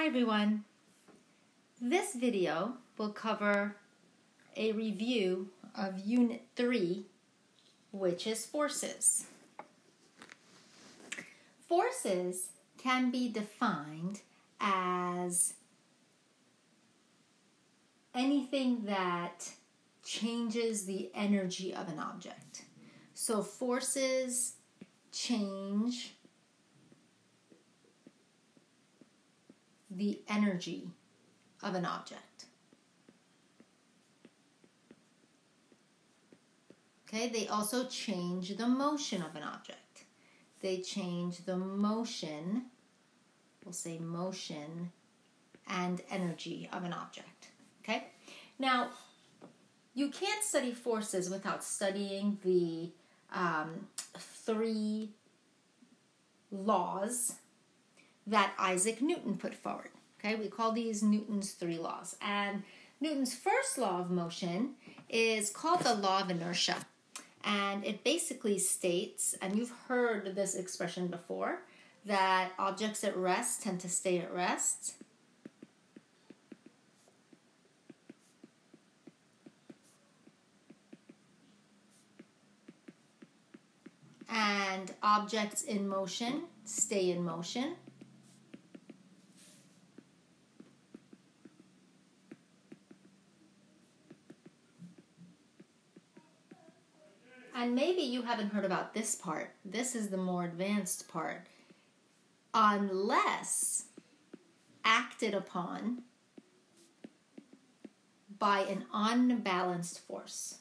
Hi everyone. This video will cover a review of Unit 3, which is forces. Forces can be defined as anything that changes the energy of an object. So forces change the energy of an object. Okay, they also change the motion of an object. They change the motion, we'll say motion and energy of an object. Okay, now you can't study forces without studying the um, three laws that Isaac Newton put forward. Okay, we call these Newton's three laws. And Newton's first law of motion is called the law of inertia. And it basically states, and you've heard this expression before, that objects at rest tend to stay at rest. And objects in motion stay in motion. And maybe you haven't heard about this part. This is the more advanced part. Unless acted upon by an unbalanced force.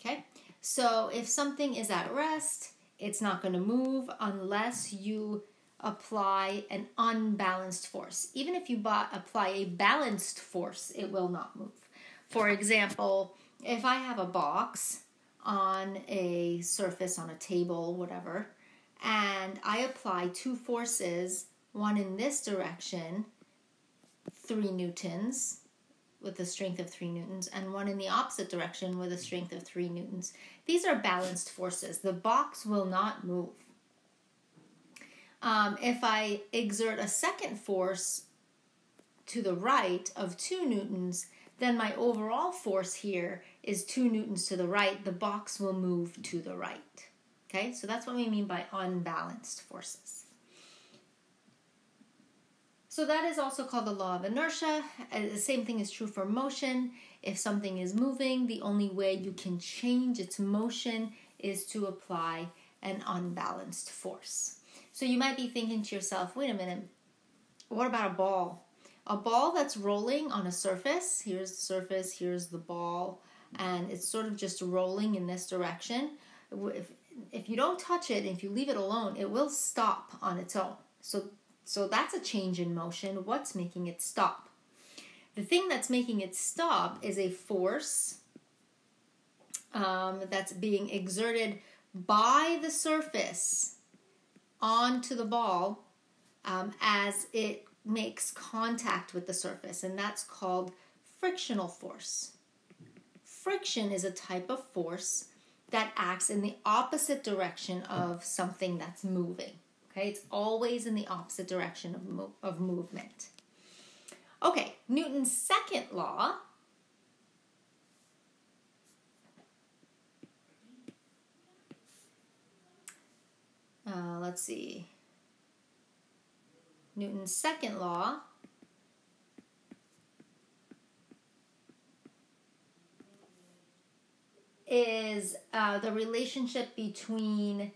Okay, so if something is at rest, it's not going to move unless you apply an unbalanced force. Even if you apply a balanced force, it will not move. For example, if I have a box on a surface, on a table, whatever, and I apply two forces, one in this direction, three newtons, with a strength of three newtons, and one in the opposite direction with a strength of three newtons. These are balanced forces. The box will not move. Um, if I exert a second force to the right of 2 newtons, then my overall force here is 2 newtons to the right. The box will move to the right. Okay, so that's what we mean by unbalanced forces. So that is also called the law of inertia. Uh, the same thing is true for motion. If something is moving, the only way you can change its motion is to apply an unbalanced force. So you might be thinking to yourself, wait a minute, what about a ball? A ball that's rolling on a surface, here's the surface, here's the ball, and it's sort of just rolling in this direction. If, if you don't touch it, if you leave it alone, it will stop on its own. So, so that's a change in motion. What's making it stop? The thing that's making it stop is a force um, that's being exerted by the surface onto the ball um, as it makes contact with the surface, and that's called frictional force. Friction is a type of force that acts in the opposite direction of something that's moving. Okay, it's always in the opposite direction of, mo- of movement. Okay, Newton's second law Uh, let's see. Newton's second law is uh, the relationship between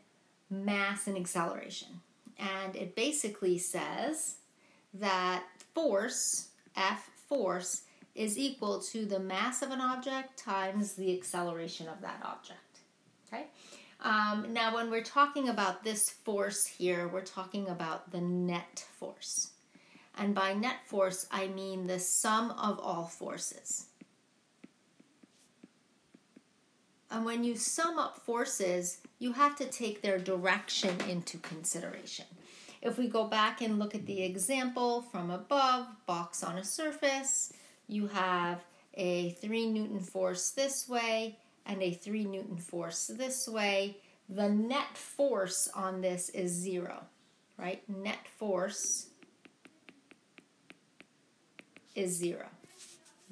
mass and acceleration. And it basically says that force, F force, is equal to the mass of an object times the acceleration of that object. Okay? Um, now, when we're talking about this force here, we're talking about the net force. And by net force, I mean the sum of all forces. And when you sum up forces, you have to take their direction into consideration. If we go back and look at the example from above, box on a surface, you have a 3 Newton force this way and a 3 Newton force this way, the net force on this is zero, right? Net force is zero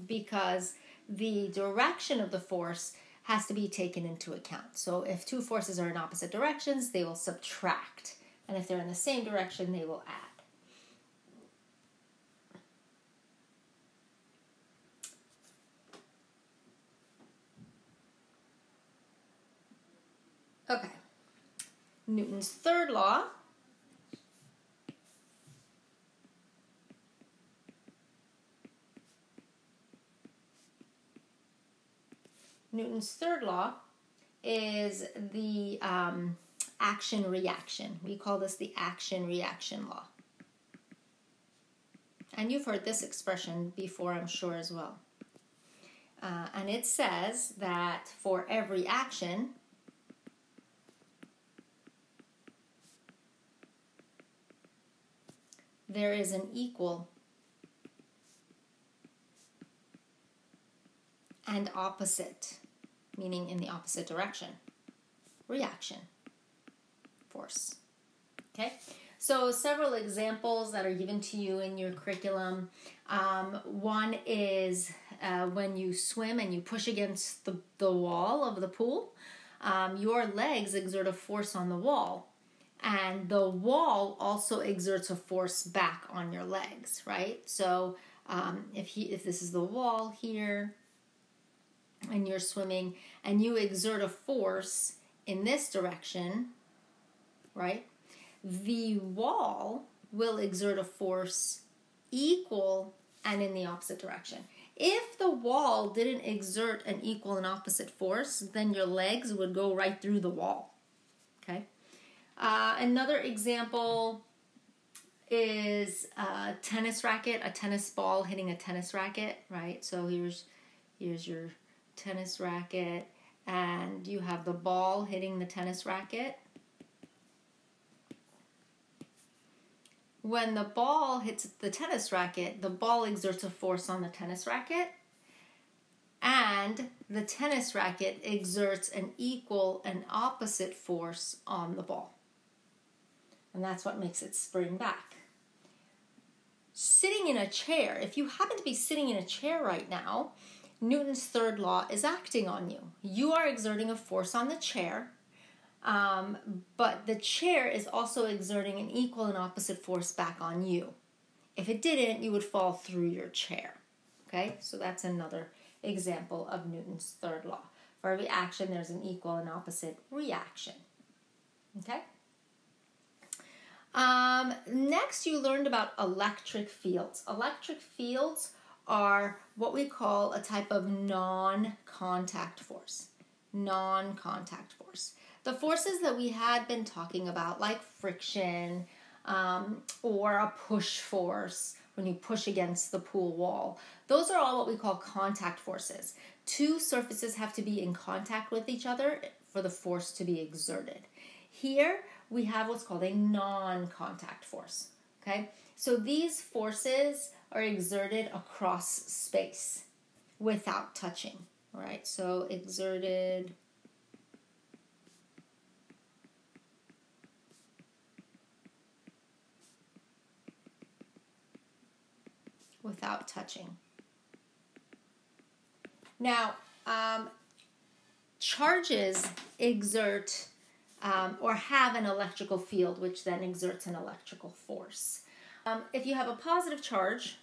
because the direction of the force has to be taken into account. So if two forces are in opposite directions, they will subtract. And if they're in the same direction, they will add. Okay. Newton's third law. Newton's third law is the um, action reaction. We call this the action reaction law. And you've heard this expression before, I'm sure, as well. Uh, and it says that for every action, there is an equal and opposite, meaning in the opposite direction, reaction force. Okay, so several examples that are given to you in your curriculum. Um, one is uh, when you swim and you push against the, the wall of the pool, um, your legs exert a force on the wall and the wall also exerts a force back on your legs, right? So um, if he, if this is the wall here, and you're swimming, and you exert a force in this direction, right? The wall will exert a force equal and in the opposite direction. If the wall didn't exert an equal and opposite force, then your legs would go right through the wall. Okay? Uh, another example is a tennis racket, a tennis ball hitting a tennis racket, right? So here's here's your tennis racket and you have the ball hitting the tennis racket. When the ball hits the tennis racket, the ball exerts a force on the tennis racket and the tennis racket exerts an equal and opposite force on the ball and that's what makes it spring back. Sitting in a chair, if you happen to be sitting in a chair right now, Newton's third law is acting on you. You are exerting a force on the chair, um, but the chair is also exerting an equal and opposite force back on you. If it didn't, you would fall through your chair. Okay, so that's another example of Newton's third law. For every action, there's an equal and opposite reaction. Okay? Um, next, you learned about electric fields. Electric fields are what we call a type of non contact force. Non contact force. The forces that we had been talking about, like friction um, or a push force when you push against the pool wall, those are all what we call contact forces. Two surfaces have to be in contact with each other for the force to be exerted. Here, we have what's called a non contact force. Okay, so these forces are exerted across space without touching. All right, so exerted. Without touching. Now, um, charges exert um, or have an electrical field, which then exerts an electrical force. Um, if you have a positive charge,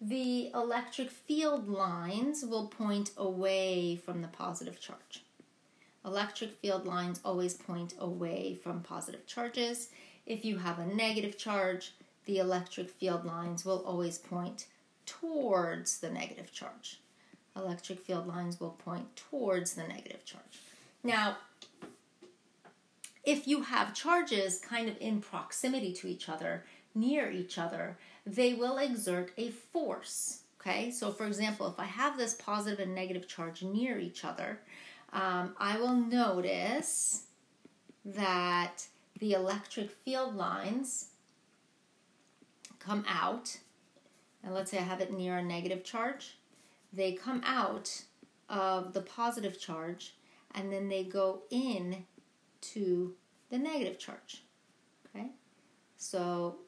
the electric field lines will point away from the positive charge. Electric field lines always point away from positive charges. If you have a negative charge, the electric field lines will always point towards the negative charge electric field lines will point towards the negative charge. Now, if you have charges kind of in proximity to each other, near each other, they will exert a force. Okay, so for example, if I have this positive and negative charge near each other, um, I will notice that the electric field lines come out. And let's say I have it near a negative charge they come out of the positive charge and then they go in to the negative charge. Okay? So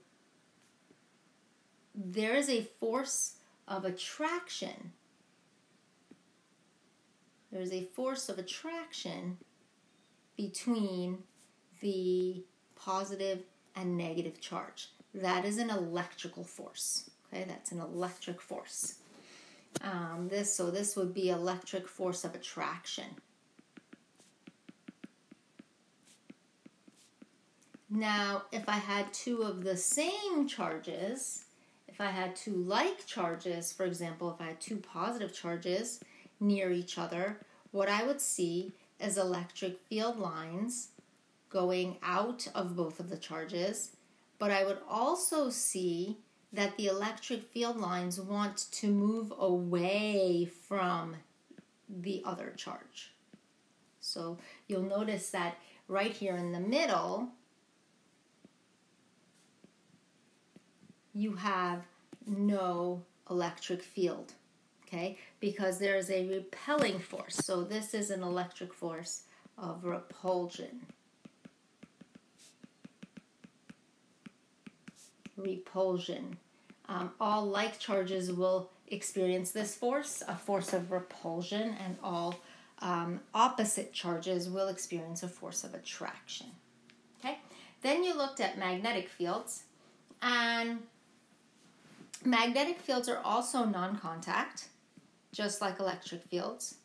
there is a force of attraction. There's a force of attraction between the positive and negative charge. That is an electrical force. Okay, that's an electric force. Um, this so this would be electric force of attraction. Now, if I had two of the same charges, if I had two like charges, for example, if I had two positive charges near each other, what I would see is electric field lines going out of both of the charges, but I would also see that the electric field lines want to move away from the other charge. So you'll notice that right here in the middle, you have no electric field, okay? Because there is a repelling force. So this is an electric force of repulsion. Repulsion. Um, all like charges will experience this force, a force of repulsion, and all um, opposite charges will experience a force of attraction. Okay? Then you looked at magnetic fields, and Magnetic fields are also non contact, just like electric fields.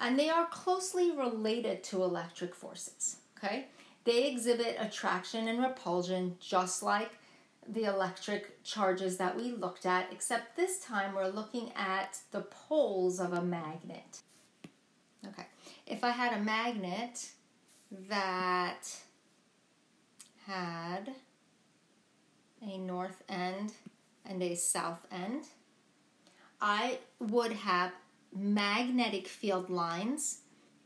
And they are closely related to electric forces. Okay? They exhibit attraction and repulsion just like the electric charges that we looked at, except this time we're looking at the poles of a magnet. Okay, if I had a magnet that had a north end and a south end. I would have magnetic field lines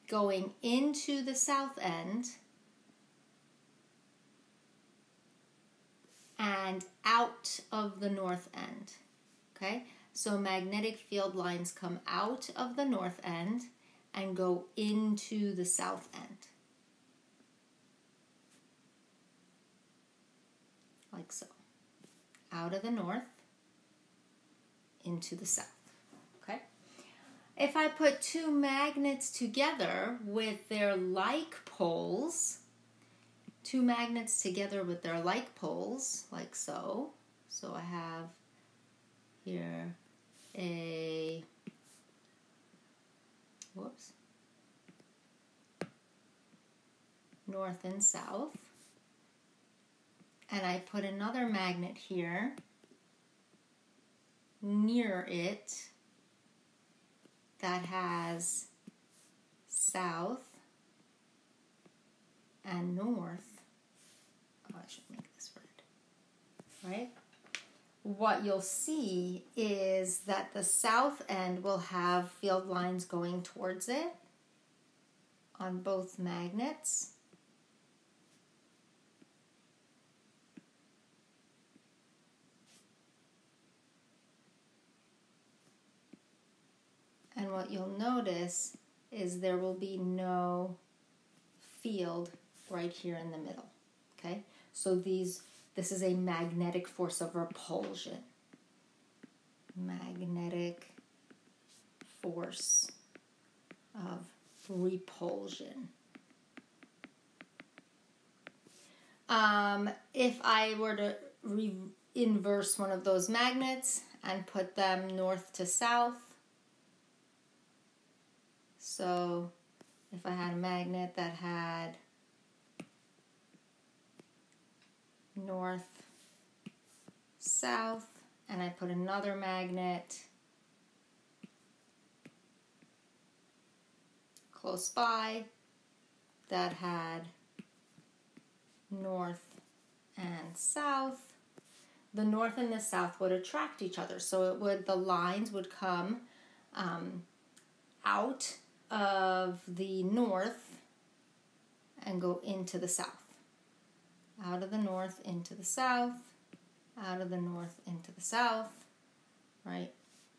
going into the south end and out of the north end. Okay, so magnetic field lines come out of the north end and go into the south end. Like so out of the north into the south. Okay? If I put two magnets together with their like poles, two magnets together with their like poles, like so. So I have here a whoops north and south and I put another magnet here near it that has south and north. Should make this red, right? What you'll see is that the south end will have field lines going towards it on both magnets And what you'll notice is there will be no field right here in the middle. Okay? So these this is a magnetic force of repulsion. Magnetic force of repulsion. Um, if I were to re- inverse one of those magnets and put them north to south, so if I had a magnet that had north, south, and I put another magnet close by that had north and south, the north and the south would attract each other. So it would the lines would come um, out of the north and go into the south. Out of the north into the south, out of the north into the south, right?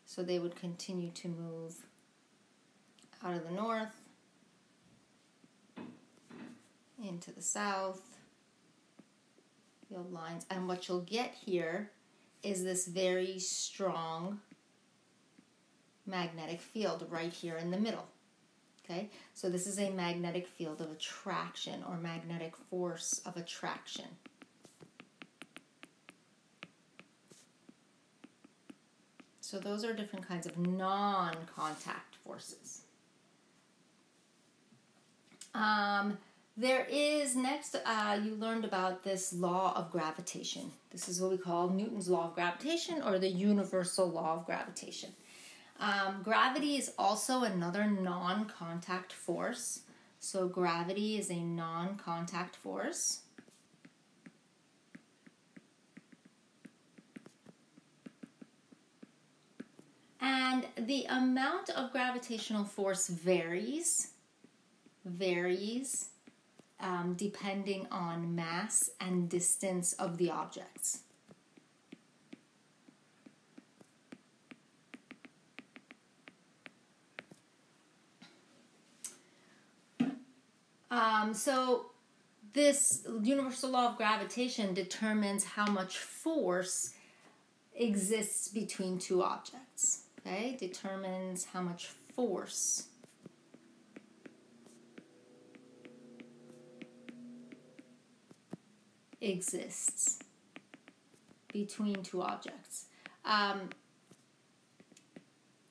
So they would continue to move out of the north into the south. Field lines. And what you'll get here is this very strong magnetic field right here in the middle. Okay, so this is a magnetic field of attraction or magnetic force of attraction. So those are different kinds of non-contact forces. Um, there is next, uh, you learned about this law of gravitation. This is what we call Newton's law of gravitation or the universal law of gravitation. Um, gravity is also another non contact force. So, gravity is a non contact force. And the amount of gravitational force varies, varies um, depending on mass and distance of the objects. Um, so this universal law of gravitation determines how much force exists between two objects. Okay, determines how much force exists between two objects. Um,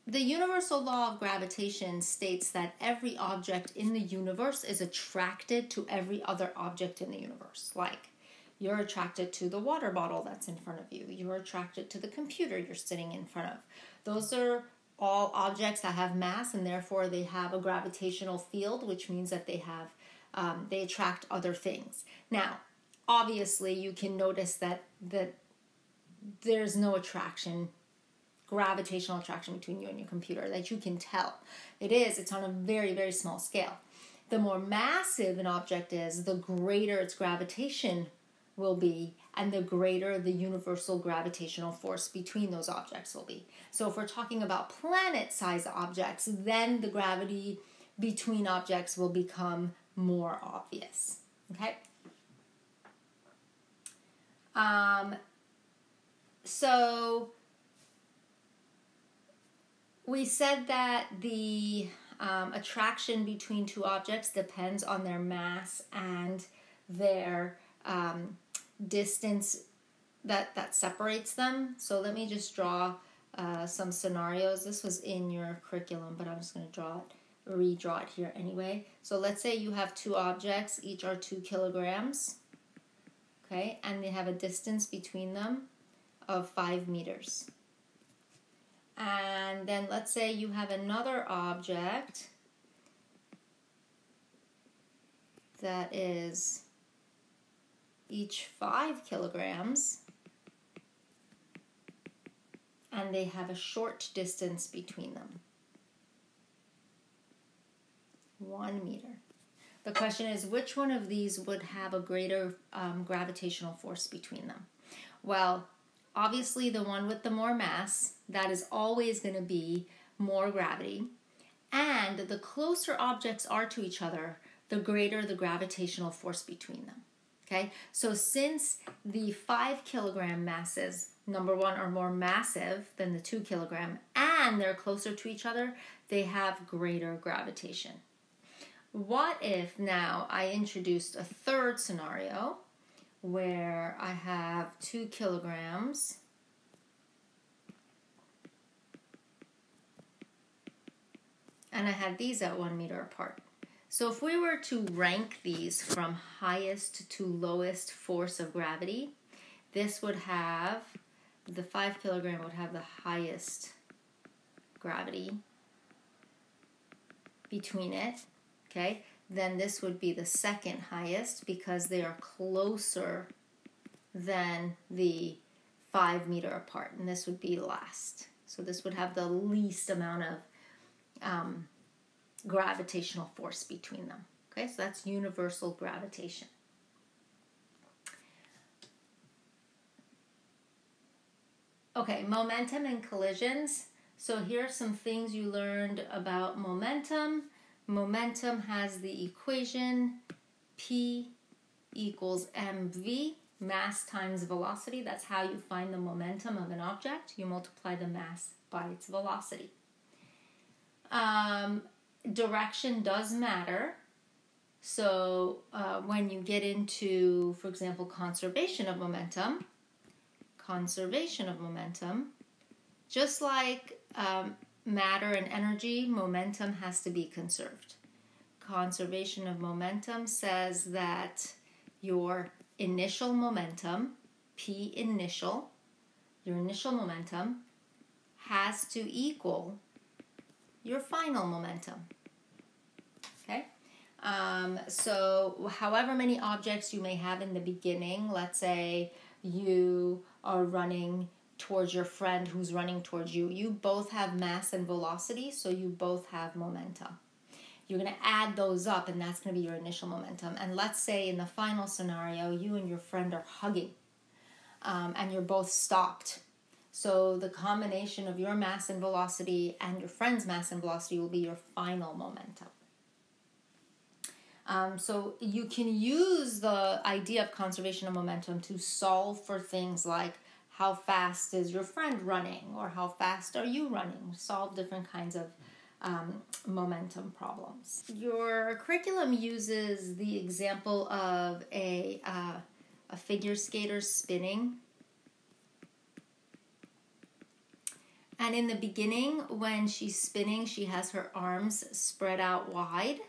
the universal law of gravitation states that every object in the universe is attracted to every other object in the universe. Like, you're attracted to the water bottle that's in front of you, you're attracted to the computer you're sitting in front of. Those are all objects that have mass and therefore they have a gravitational field, which means that they have um, they attract other things. Now, obviously, you can notice that that there's no attraction gravitational attraction between you and your computer that you can tell. It is, it's on a very, very small scale. The more massive an object is, the greater its gravitation will be, and the greater the universal gravitational force between those objects will be. So, if we're talking about planet sized objects, then the gravity between objects will become more obvious. Okay? Um, so, we said that the um, attraction between two objects depends on their mass and their um, distance that, that separates them. So let me just draw uh, some scenarios. This was in your curriculum, but I'm just going to draw it, redraw it here anyway. So let's say you have two objects, each are two kilograms, okay, and they have a distance between them of five meters. And then let's say you have another object that is each five kilograms and they have a short distance between them. One meter. The question is which one of these would have a greater um, gravitational force between them? Well, obviously the one with the more mass, that is always going to be more gravity. And the closer objects are to each other, the greater the gravitational force between them. Okay, so since the five kilogram masses, number one, are more massive than the two kilogram and they're closer to each other, they have greater gravitation. What if now I introduced a third scenario where I have two kilograms and I had these at one meter apart. So if we were to rank these from highest to lowest force of gravity, this would have, the five kilogram would have the highest gravity between it, okay? Then this would be the second highest because they are closer than the five meter apart, and this would be last. So this would have the least amount of um, gravitational force between them. Okay, so that's universal gravitation. Okay, momentum and collisions. So here are some things you learned about momentum. Momentum has the equation P equals mv, mass times velocity. That's how you find the momentum of an object. You multiply the mass by its velocity. Um, direction does matter. So uh, when you get into, for example, conservation of momentum, conservation of momentum, just like um, matter and energy, momentum has to be conserved. Conservation of momentum says that your initial momentum, P initial, your initial momentum, has to equal your final momentum. Okay? Um, so, however many objects you may have in the beginning, let's say you are running towards your friend who's running towards you, you both have mass and velocity, so you both have momentum. You're going to add those up, and that's going to be your initial momentum. And let's say in the final scenario, you and your friend are hugging, um, and you're both stopped. So the combination of your mass and velocity and your friend's mass and velocity will be your final momentum. Um, so you can use the idea of conservation of momentum to solve for things like how fast is your friend running or how fast are you running? Solve different kinds of um, momentum problems. Your curriculum uses the example of a, uh, a figure skater spinning. And in the beginning when she's spinning she has her arms spread out wide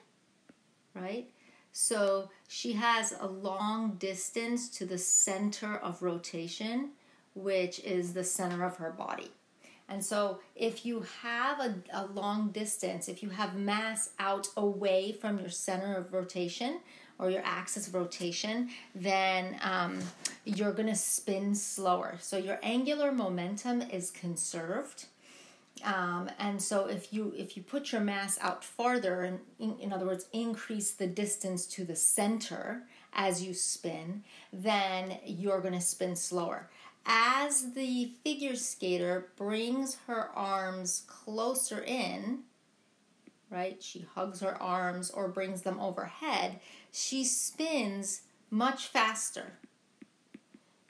right? So she has a long distance to the center of rotation which is the center of her body. And so, if you have a, a long distance, if you have mass out away from your center of rotation or your axis of rotation, then um, you're going to spin slower. So, your angular momentum is conserved. Um, and so if you if you put your mass out farther and in, in other words increase the distance to the center as you spin then you're going to spin slower as the figure skater brings her arms closer in, right, she hugs her arms or brings them overhead, she spins much faster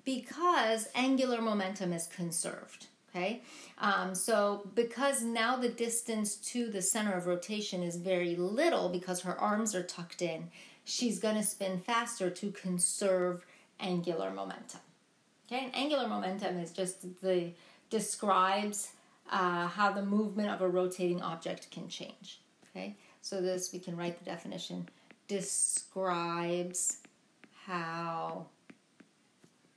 because angular momentum is conserved. Okay, um, so because now the distance to the center of rotation is very little because her arms are tucked in, she's going to spin faster to conserve angular momentum. Okay, and angular momentum is just the describes uh, how the movement of a rotating object can change. Okay, so this we can write the definition describes how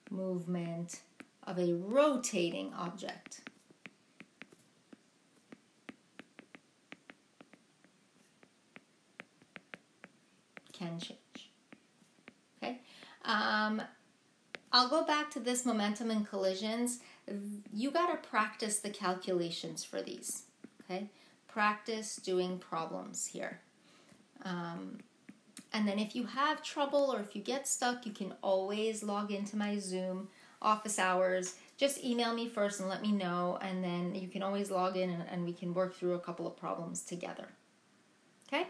movement of a rotating object can change. Okay. Um, I'll go back to this momentum and collisions. You got to practice the calculations for these. Okay, practice doing problems here. Um, and then if you have trouble or if you get stuck, you can always log into my Zoom office hours. Just email me first and let me know, and then you can always log in and, and we can work through a couple of problems together. Okay?